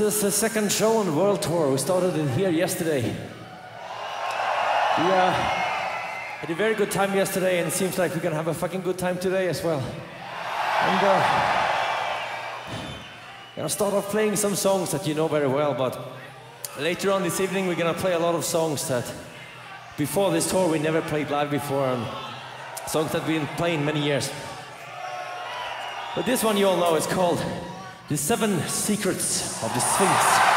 this is the second show on the world tour. We started it here yesterday. We uh, had a very good time yesterday, and it seems like we're gonna have a fucking good time today as well. And uh, gonna start off playing some songs that you know very well, but later on this evening we're gonna play a lot of songs that before this tour we never played live before, and songs that we've been playing many years. But this one you all know is called The Seven Secrets of the Sphinx.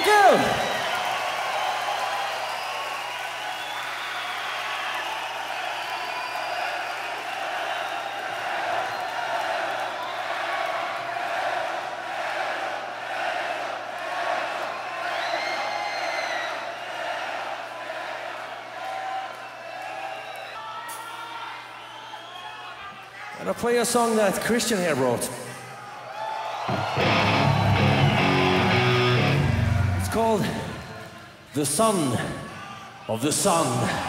Thank you. And I'll play a song that Kristian here wrote. Called The Son of the Sun.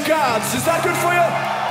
The. Is that good for you?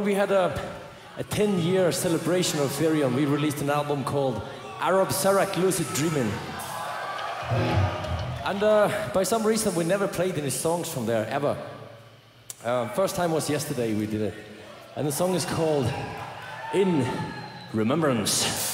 When we had a, a 10 year celebration of Therion, we released an album called A'arab Zaraq Lucid Dreaming. And uh, by some reason, we never played any songs from there, ever. Uh, first time was yesterday we did it. And the song is called In Remembrance.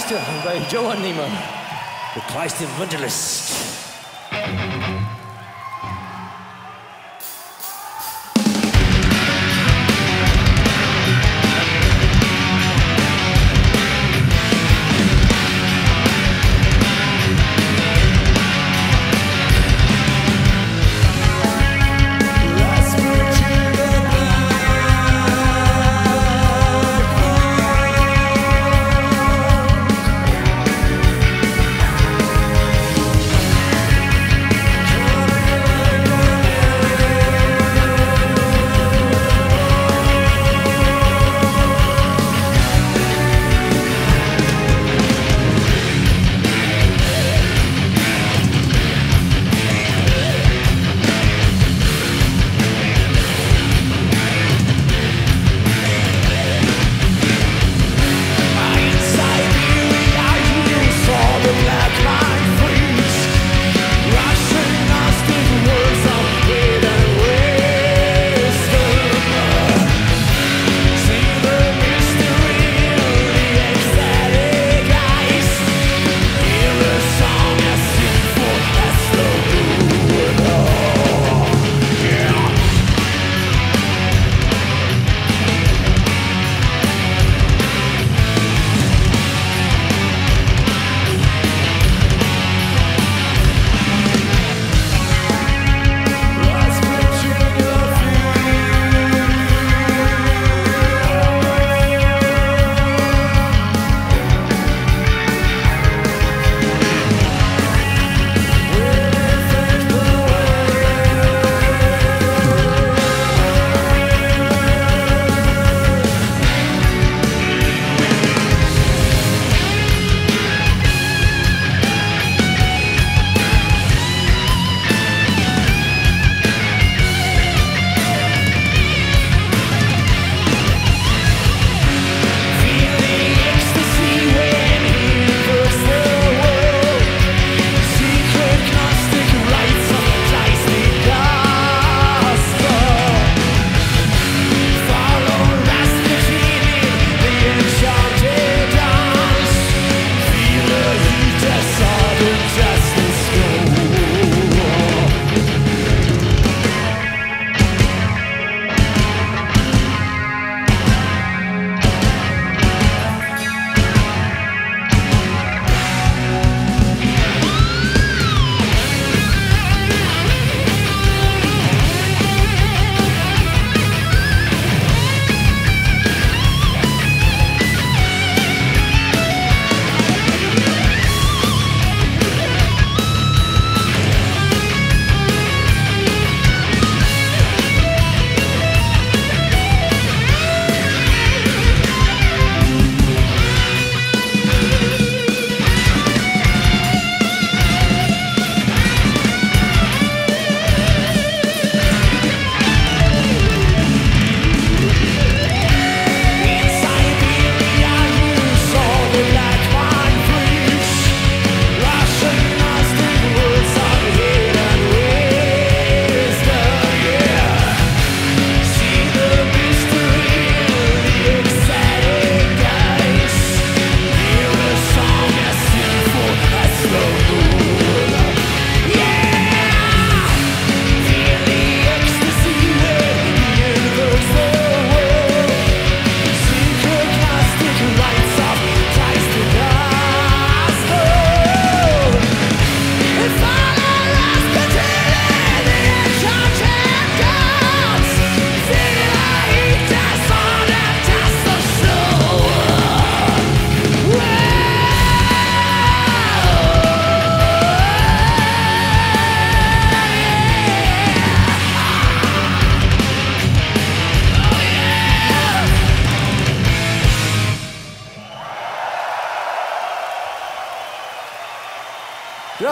Kristian by Johan Niemann, the Khlysti Evangelist.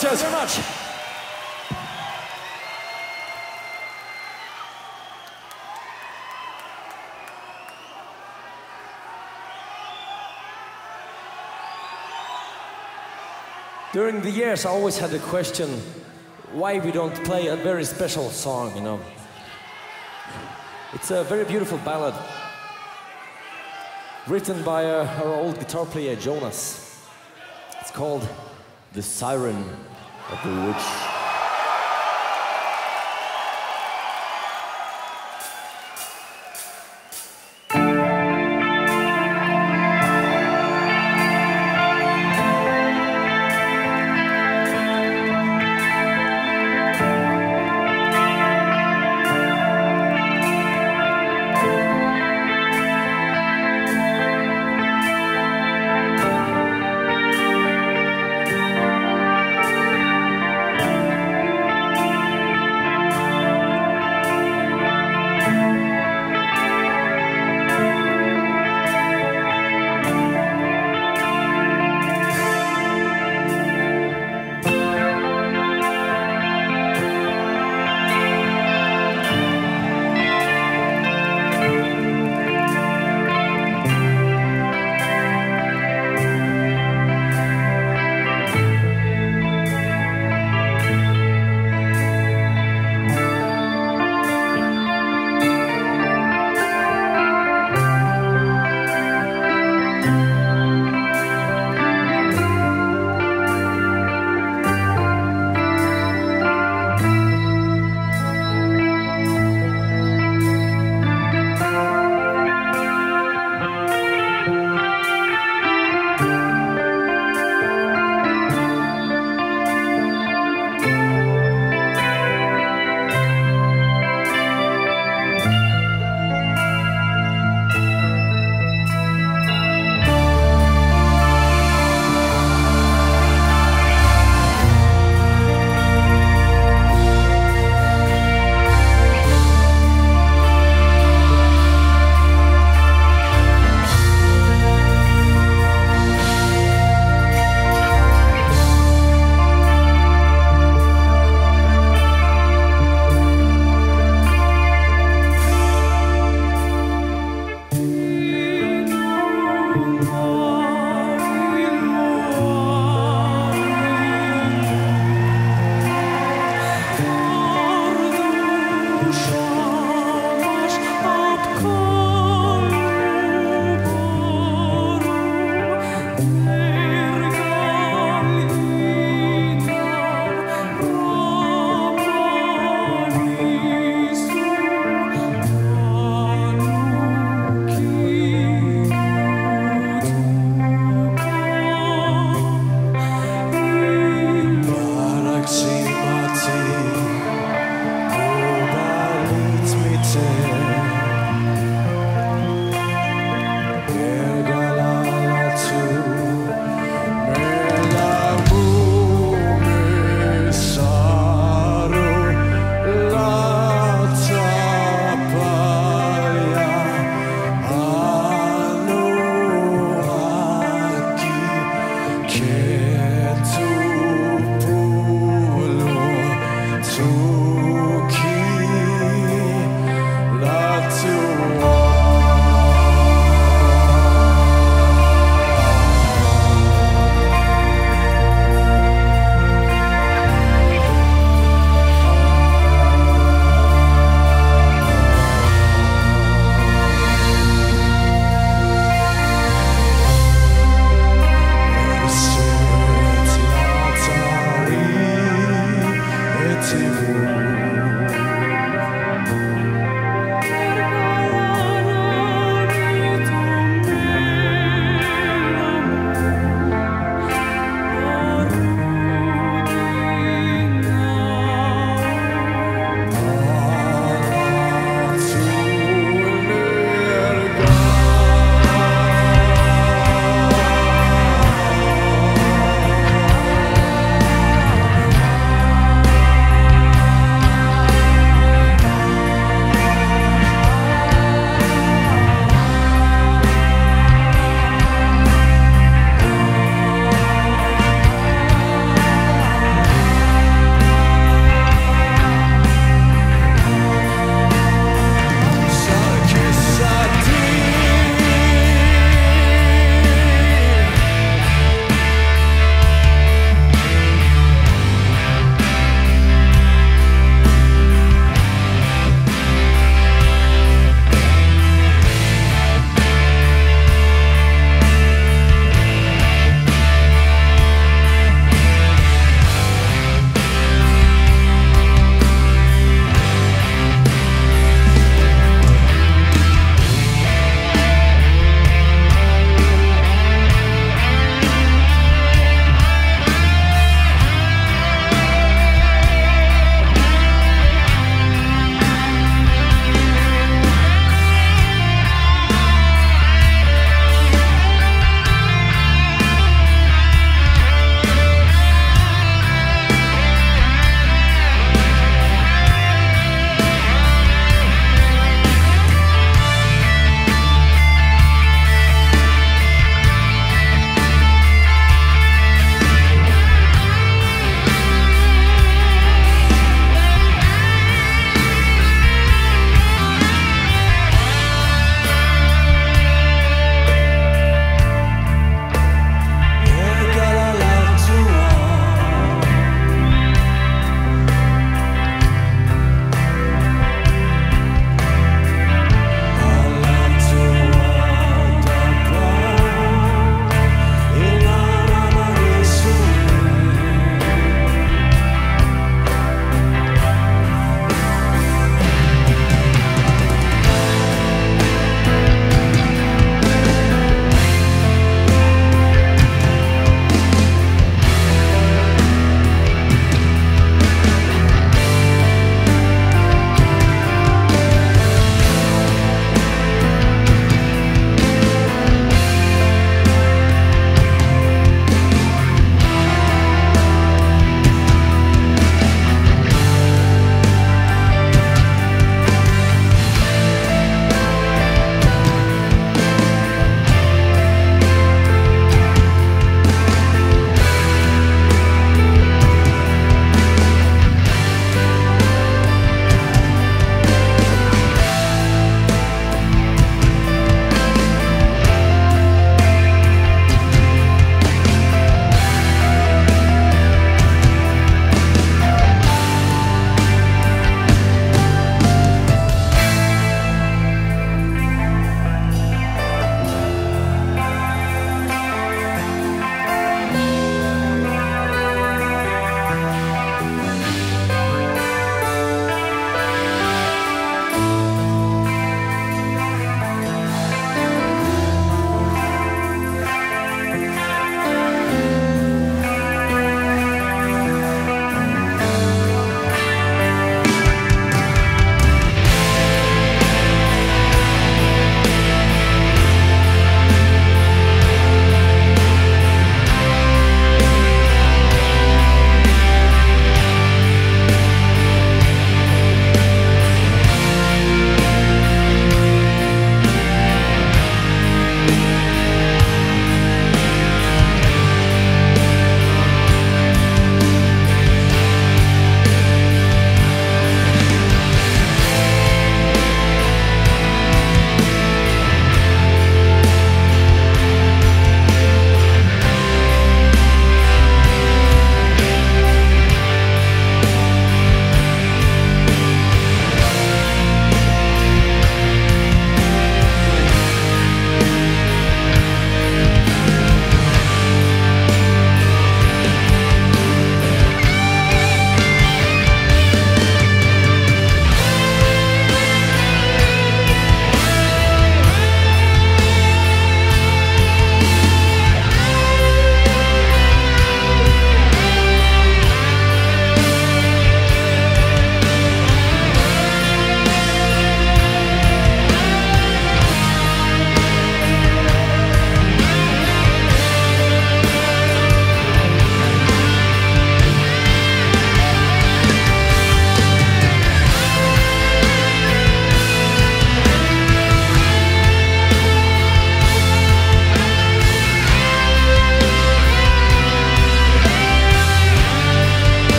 Gracias very much. During the years, I always had the question why we don't play a very special song, you know. It's a very beautiful ballad. written by uh, our old guitar player Jonas. It's called The Siren of the Woods.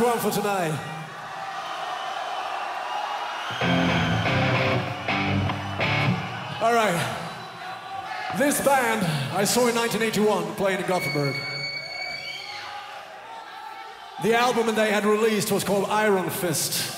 Last one for tonight. All right. This band I saw in 1981 playing in Gothenburg. The album they had released was called Iron Fist.